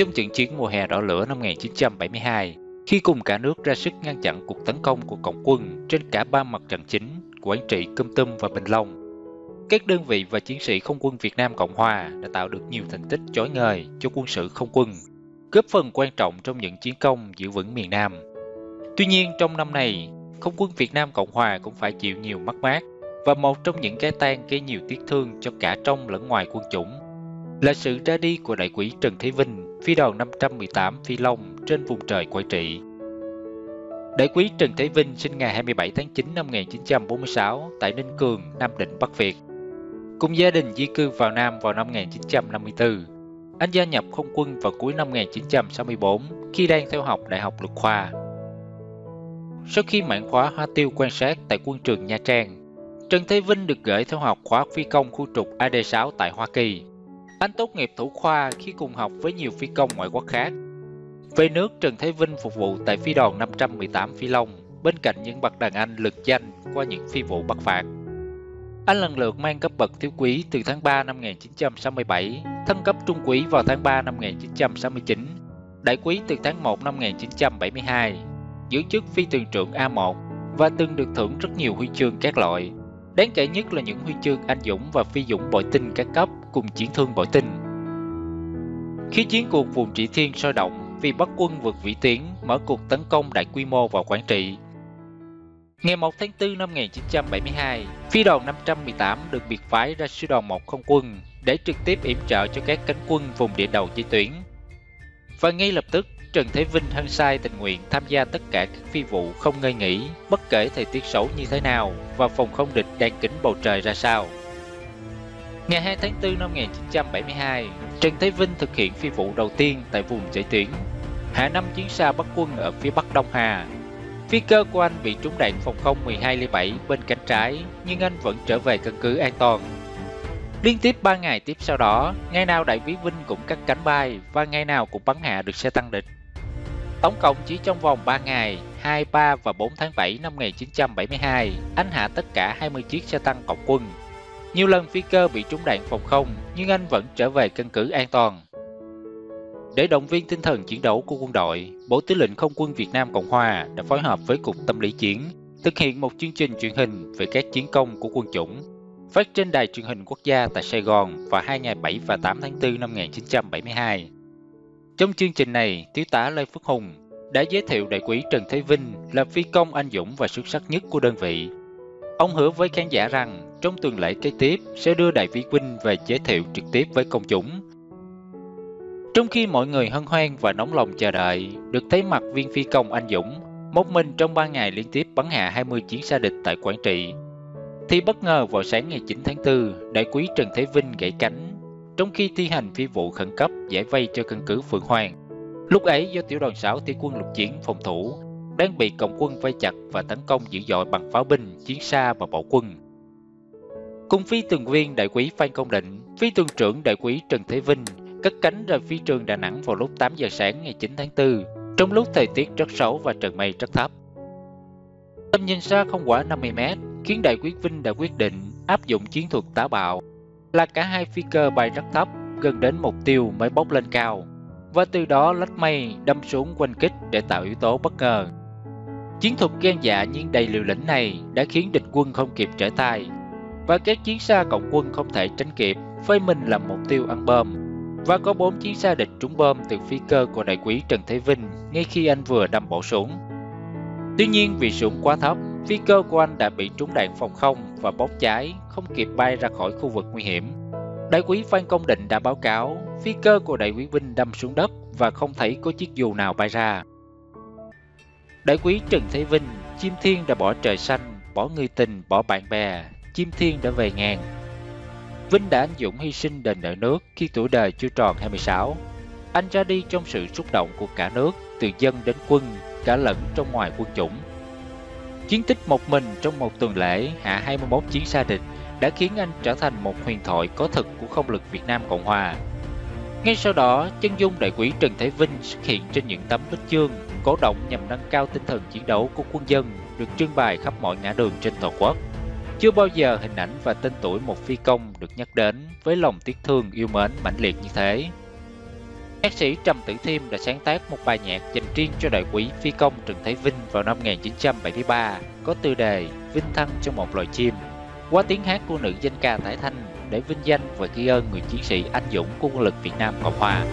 trong trận chiến mùa hè đỏ lửa năm 1972 khi cùng cả nước ra sức ngăn chặn cuộc tấn công của cộng quân trên cả ba mặt trận chính, Quảng Trị, Câm Tâm và Bình Long. Các đơn vị và chiến sĩ không quân Việt Nam Cộng Hòa đã tạo được nhiều thành tích chói ngời cho quân sự không quân, góp phần quan trọng trong những chiến công giữ vững miền Nam. Tuy nhiên, trong năm này, không quân Việt Nam Cộng Hòa cũng phải chịu nhiều mất mát và một trong những cái tan gây nhiều tiếc thương cho cả trong lẫn ngoài quân chủng là sự ra đi của đại quý Trần Thế Vinh, phi đoàn 518 Phi Long trên vùng trời Quảng Trị. Đại quý Trần Thế Vinh sinh ngày 27 tháng 9 năm 1946 tại Ninh Cường, Nam Định, Bắc Việt. Cùng gia đình di cư vào Nam vào năm 1954. Anh gia nhập không quân vào cuối năm 1964 khi đang theo học Đại học Luật Khoa. Sau khi mãn khóa hoa tiêu quan sát tại quân trường Nha Trang, Trần Thế Vinh được gửi theo học khóa phi công khu trục AD6 tại Hoa Kỳ. Anh tốt nghiệp thủ khoa khi cùng học với nhiều phi công ngoại quốc khác. Về nước, Trần Thế Vinh phục vụ tại phi đoàn 518 Phi Long, bên cạnh những bậc đàn anh lực danh qua những phi vụ bắt phạt. Anh lần lượt mang cấp bậc thiếu quý từ tháng 3 năm 1967, thăng cấp trung quý vào tháng 3 năm 1969, đại quý từ tháng 1 năm 1972, giữ chức phi thuyền trưởng A1 và từng được thưởng rất nhiều huy chương các loại. Đáng kể nhất là những huy chương anh dũng và phi dũng bội tinh các cấp cùng chiến thương bội tinh. Khi chiến cuộc vùng Trị Thiên sôi động vì Bắc quân vượt vĩ tiến mở cuộc tấn công đại quy mô vào Quảng Trị. Ngày 1 tháng 4 năm 1972, phi đoàn 518 được biệt phái ra sư đoàn 1 không quân để trực tiếp yểm trợ cho các cánh quân vùng địa đầu di tuyến. Và ngay lập tức, Trần Thế Vinh hân sai tình nguyện tham gia tất cả các phi vụ không ngơi nghỉ, bất kể thời tiết xấu như thế nào và phòng không địch đang kính bầu trời ra sao. Ngày 2 tháng 4 năm 1972, Trần Thế Vinh thực hiện phi vụ đầu tiên tại vùng giải tuyến, hạ năm chiến xa Bắc quân ở phía bắc Đông Hà. Phi cơ của anh bị trúng đạn phòng không 12 7 bên cánh trái, nhưng anh vẫn trở về căn cứ an toàn. Liên tiếp 3 ngày tiếp sau đó, ngày nào Đại úy Vinh cũng cắt cánh bay và ngày nào cũng bắn hạ được xe tăng địch. Tổng cộng chỉ trong vòng 3 ngày, 2, 3 và 4 tháng 7 năm 1972, anh hạ tất cả 20 chiếc xe tăng cộng quân. Nhiều lần phi cơ bị trúng đạn phòng không, nhưng anh vẫn trở về căn cứ an toàn. Để động viên tinh thần chiến đấu của quân đội, Bộ Tư lệnh Không quân Việt Nam Cộng Hòa đã phối hợp với Cục Tâm lý Chiến thực hiện một chương trình truyền hình về các chiến công của quân chủng, phát trên đài truyền hình quốc gia tại Sài Gòn vào hai ngày 7 và 8 tháng 4 năm 1972. Trong chương trình này, Thiếu tá Lê Phước Hùng đã giới thiệu đại quý Trần Thế Vinh là phi công anh dũng và xuất sắc nhất của đơn vị. Ông hứa với khán giả rằng trong tuần lễ kế tiếp sẽ đưa đại Vĩ Vinh về giới thiệu trực tiếp với công chúng. Trong khi mọi người hân hoan và nóng lòng chờ đợi được thấy mặt viên phi công anh dũng một mình trong 3 ngày liên tiếp bắn hạ 20 chiến xa địch tại Quảng Trị, thì bất ngờ vào sáng ngày 9 tháng 4, đại quý Trần Thế Vinh gãy cánh trong khi thi hành phi vụ khẩn cấp giải vây cho căn cứ Phượng Hoàng. Lúc ấy do tiểu đoàn 6 thi quân lục chiến phòng thủ đang bị cộng quân vây chặt và tấn công dữ dội bằng pháo binh, chiến xa và bộ quân. Cùng phi tường viên đại quý Phan Công Định, phi tường trưởng đại quý Trần Thế Vinh cất cánh rời phi trường Đà Nẵng vào lúc 8 giờ sáng ngày 9 tháng 4, trong lúc thời tiết rất xấu và trần mây rất thấp. Tầm nhìn xa không quá 50 mét, khiến đại quý Vinh đã quyết định áp dụng chiến thuật táo bạo là cả hai phi cơ bay rất thấp, gần đến mục tiêu mới bốc lên cao, và từ đó lách mây đâm xuống quanh kích để tạo yếu tố bất ngờ. Chiến thuật gan dạ nhưng đầy liều lĩnh này đã khiến địch quân không kịp trở tay, và các chiến xa cộng quân không thể tránh kịp, với mình làm mục tiêu ăn bom. Và có bốn chiến xa địch trúng bom từ phi cơ của đại quý Trần Thế Vinh ngay khi anh vừa đâm bổ súng. Tuy nhiên vì súng quá thấp, phi cơ của anh đã bị trúng đạn phòng không và bốc cháy, không kịp bay ra khỏi khu vực nguy hiểm. Đại quý Phan Công Định đã báo cáo, phi cơ của đại quý Vinh đâm xuống đất và không thấy có chiếc dù nào bay ra. Đại quý Trần Thế Vinh, chim thiên đã bỏ trời xanh, bỏ người tình, bỏ bạn bè, chim thiên đã về ngàn. Vinh đã anh dũng hy sinh đền nợ nước khi tuổi đời chưa tròn 26. Anh ra đi trong sự xúc động của cả nước, từ dân đến quân, cả lẫn trong ngoài quân chủng. Chiến tích một mình trong một tuần lễ hạ 21 chiến xa địch đã khiến anh trở thành một huyền thoại có thực của không lực Việt Nam Cộng Hòa. Ngay sau đó, chân dung đại quý Trần Thái Vinh xuất hiện trên những tấm bích chương, cổ động nhằm nâng cao tinh thần chiến đấu của quân dân được trưng bày khắp mọi ngã đường trên toàn quốc. Chưa bao giờ hình ảnh và tên tuổi một phi công được nhắc đến với lòng tiếc thương yêu mến mãnh liệt như thế. Nhạc sĩ Trầm Tử Thiêm đã sáng tác một bài nhạc dành riêng cho đại quý phi công Trần Thái Vinh vào năm 1973 có tiêu đề Vinh Thăng cho một loài chim. Qua tiếng hát của nữ danh ca Thái Thanh để vinh danh và ghi ơn người chiến sĩ anh dũng của quân lực Việt Nam Cộng Hòa.